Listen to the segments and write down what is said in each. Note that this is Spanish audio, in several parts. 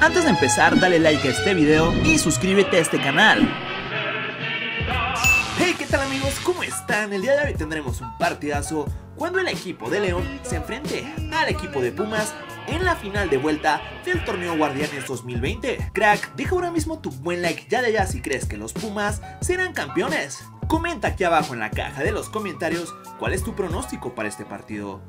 Antes de empezar, dale like a este video y suscríbete a este canal. Hey, ¿qué tal amigos? ¿Cómo están? El día de hoy tendremos un partidazo cuando el equipo de León se enfrente al equipo de Pumas en la final de vuelta del torneo Guardianes 2020. Crack, deja ahora mismo tu buen like ya de allá si crees que los Pumas serán campeones. Comenta aquí abajo en la caja de los comentarios cuál es tu pronóstico para este partido.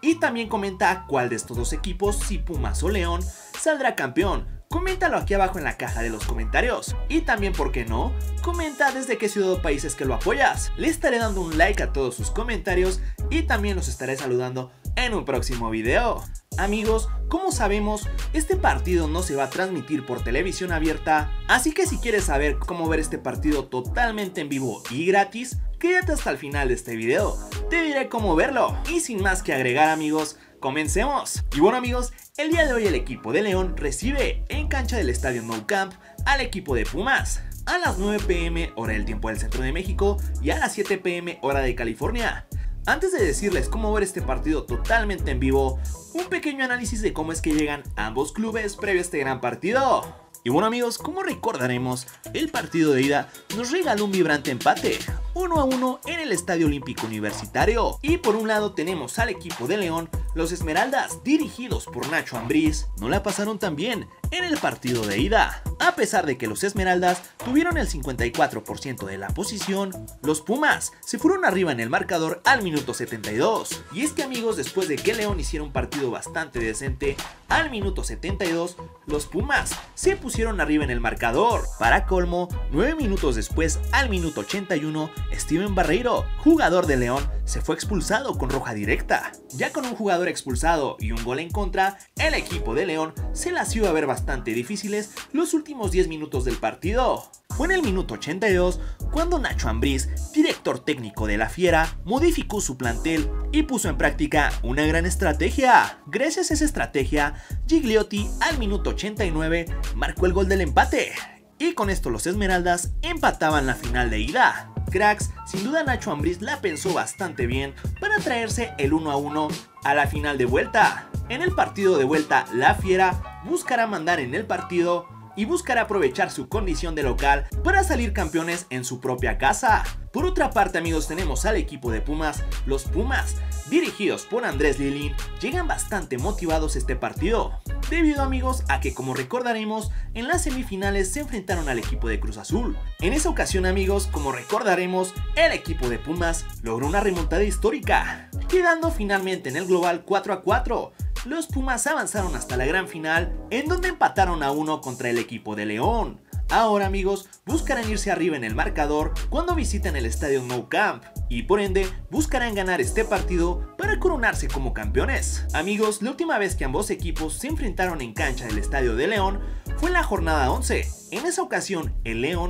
Y también comenta cuál de estos dos equipos, si Pumas o León, saldrá campeón. Coméntalo aquí abajo en la caja de los comentarios. Y también, ¿por qué no? Comenta desde qué ciudad o país es que lo apoyas. Le estaré dando un like a todos sus comentarios y también los estaré saludando en un próximo video. Amigos, como sabemos, este partido no se va a transmitir por televisión abierta, así que si quieres saber cómo ver este partido totalmente en vivo y gratis, quédate hasta el final de este video, te diré cómo verlo. Y sin más que agregar amigos, comencemos. Y bueno amigos, el día de hoy el equipo de León recibe en cancha del estadio Nou Camp al equipo de Pumas a las 9 pm hora del tiempo del centro de México y a las 7 pm hora de California. Antes de decirles cómo ver este partido totalmente en vivo, un pequeño análisis de cómo es que llegan ambos clubes previo a este gran partido. Y bueno amigos, como recordaremos, el partido de ida nos regaló un vibrante empate, 1 a 1 en el Estadio Olímpico Universitario. Y por un lado tenemos al equipo de León, los Esmeraldas, dirigidos por Nacho Ambriz, no la pasaron tan bien en el partido de ida. A pesar de que los Esmeraldas tuvieron el 54% de la posición, los Pumas se fueron arriba en el marcador al minuto 72. Y es que amigos, después de que León hiciera un partido bastante decente, al minuto 72, los Pumas se pusieron arriba en el marcador. Para colmo, 9 minutos después, al minuto 81, Steven Barreiro, jugador de León, se fue expulsado con roja directa. Ya con un jugador expulsado y un gol en contra, el equipo de León se las iba a ver bastante difíciles los últimos 10 minutos del partido. Fue en el minuto 82 cuando Nacho Ambriz, director técnico de la Fiera, modificó su plantel y puso en práctica una gran estrategia. Gracias a esa estrategia, Gigliotti al minuto 89 marcó el gol del empate. Y con esto los Esmeraldas empataban la final de ida. Cracks, sin duda Nacho Ambriz la pensó bastante bien para traerse el 1 a 1 a la final de vuelta. En el partido de vuelta, la Fiera buscará mandar en el partido y buscará aprovechar su condición de local para salir campeones en su propia casa. Por otra parte amigos tenemos al equipo de Pumas, los Pumas, dirigidos por Andrés Lilín, llegan bastante motivados este partido, debido amigos a que como recordaremos, en las semifinales se enfrentaron al equipo de Cruz Azul. En esa ocasión amigos, como recordaremos, el equipo de Pumas logró una remontada histórica, quedando finalmente en el global 4 a 4, los Pumas avanzaron hasta la gran final, en donde empataron a uno contra el equipo de León. Ahora amigos, buscarán irse arriba en el marcador cuando visiten el estadio No Camp y por ende buscarán ganar este partido para coronarse como campeones. Amigos, la última vez que ambos equipos se enfrentaron en cancha del estadio de León fue en la jornada 11. En esa ocasión, el León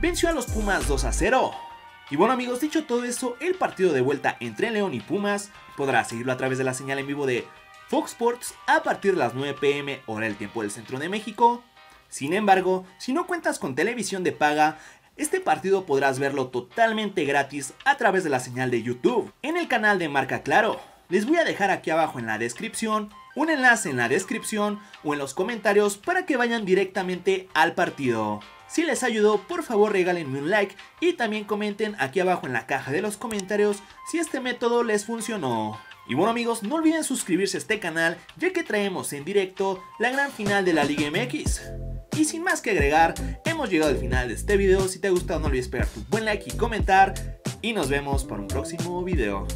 venció a los Pumas 2 a 0. Y bueno amigos, dicho todo eso, el partido de vuelta entre León y Pumas podrá seguirlo a través de la señal en vivo de Fox Sports a partir de las 9 pm hora del tiempo del centro de México. Sin embargo, si no cuentas con televisión de paga, este partido podrás verlo totalmente gratis a través de la señal de YouTube en el canal de Marca Claro. Les voy a dejar aquí abajo en la descripción un enlace en la descripción o en los comentarios para que vayan directamente al partido. Si les ayudó, por favor regálenme un like y también comenten aquí abajo en la caja de los comentarios si este método les funcionó. Y bueno amigos, no olviden suscribirse a este canal ya que traemos en directo la gran final de la Liga MX. Y sin más que agregar, hemos llegado al final de este video, si te ha gustado no olvides pegar tu buen like y comentar y nos vemos para un próximo video.